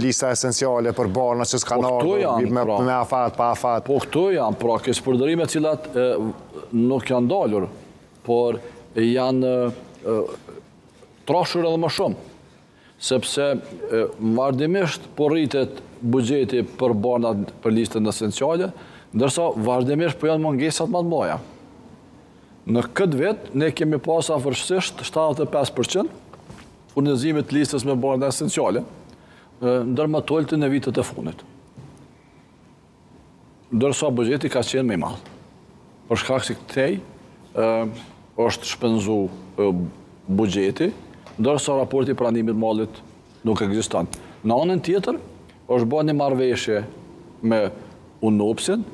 lista esenciale për barna që s'ka po, me pra. me afat, pa afat. Po këto janë, pra, keqpërdorime të cilat nuk janë ndalur, por janë trashur edhe më shumë, sepse vazhdimisht po rritet buxheti për barnat për listën esenciale, ndërsa vazhdimisht po janë mungesat më të mëdha. Në këtë vit ne kemi pas afërsisht 75% furnizim të listës me barna esenciale, ndër më të ultit në vitet e fundit. Ndërsa buxheti ka qenë më i madh. Për shkak se këtej, është shpenzu buxheti, ndërsa raporti i pranimit të mallit nuk ekziston. Në anën tjetër, Është ba një marrëveshje me UNOPS-in,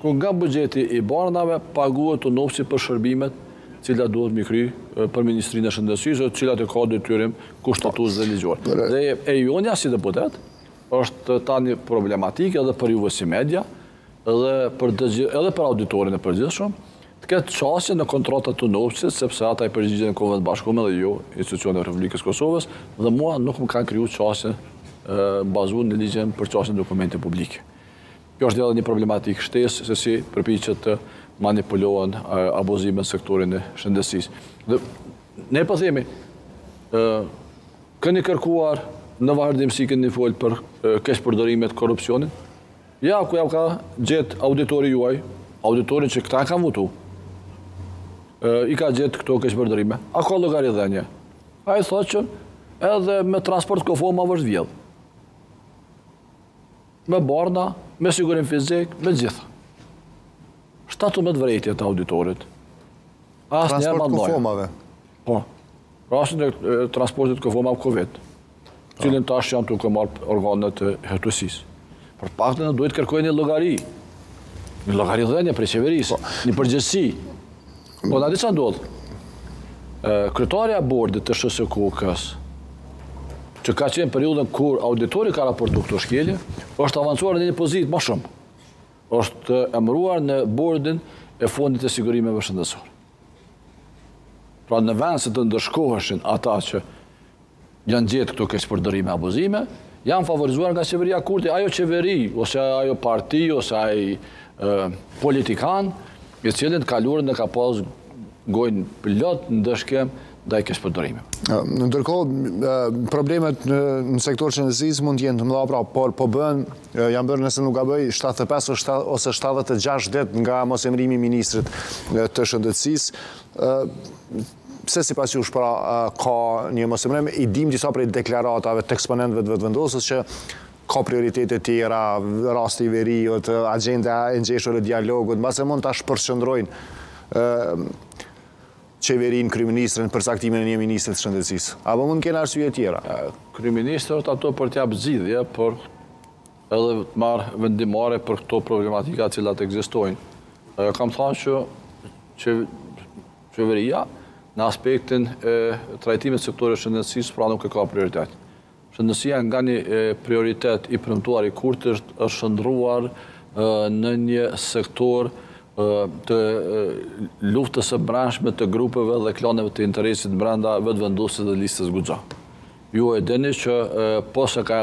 ku nga buxheti i barnave paguhet UNOPS-i për shërbimet të cilat duhet me i kry për Ministrinë e Shëndetësisë, të cilat e ka detyrim kushtetues dhe ligjor. Dhe e jonja si deputet, është tani problematikë edhe për juve si media, edhe për, edhe për auditorin e përgjithshëm, të ketë qasje në kontratat e UNOPS-it, sepse ata i përgjigjen Kombeve të Bashkuara dhe jo institucioneve të Republikës së Kosovës dhe mua nuk më kanë krijuar qasje bazuar në ligjin për qasje në dokumente publike. Kjo është edhe një problematikë shtesë se si përpiqet të manipulohen abuzime në sektorin e shëndetësisë. Dhe ne po themi ë keni kërkuar në vazhdimësi, keni fol për keqpërdorimet, korrupsionin, Ja ku jau ka gjet auditori juaj, auditori që këta e kanë votu. I ka gjet këto keqpërdorime. A ka llogaridhënie? Ai thotë që edhe me transport të kufomave është vjedh. Me barna, me sigurim fizik, me të gjitha. 17 vërejtje të auditorit. Asnjëra ma ndojë. Transport të kufomave. Po. Rastin e transportit të kufomave Covid, po. Cilin tash janë duke marrë organet e hetuesisë. Por pak të paktën duhet kërkojnë një llogari, një llogaridhënie prej qeverisë, po. një përgjegjësi. Po në atë që ndodh, Kryetarja e bordit të SHSKUK-së, që ka qenë në periudhën kur auditori ka raportu këto shkelje, është avancuar në një pozitë më shumë. është emruar në bordin e fondit të sigurimeve shëndetësore. Pra në vend se të ndëshkoheshin ata që janë gjetë këto keqpërdorime abuzime, janë favorizuar nga qeveria Kurti, ajo qeveri ose ajo parti ose ai politikan, i cili në të kaluarën e ka pas gojnë plot ndëshkim ndaj keqpërdorimeve. Ndërkohë problemet në sektor të shëndetësisë mund të jenë të mëdha, pra por po bën Janë bërë, nëse nuk gaboj, shtatëdhjetë e pesë ose shtatëdhjetë e gjashtë ditë nga mosemërimi i ministrit të shëndetësisë. Pse sipas jush pra ka një mosemërim, i dimë disa prej deklaratave të eksponentëve të Vetëvendosjes që ka prioritete tjera, rasti i veriut, agjenda e ngjeshur e dialogut, mbase mund ta shpërqendrojnë qeverinë, kryeministrin, për caktimin e një ministri të shëndetësisë. Apo mund të kenë arsye tjera. Kryeministri është aty për të japë zgjidhje, por edhe të marrë vendimmarrje për këto problematika të cilat ekzistojnë. Kam thënë që qeveria në aspektin e trajtimit të sektorit të shëndetësisë pra nuk e ka prioritet. Shëndetësia nga një prioritet i premtuar i Kurtit është shndërruar në një sektor të luftës së brendshme të grupeve dhe klaneve të interesit brenda Vetëvendosjes dhe Listës Guxo. Ju e dini që pos e ka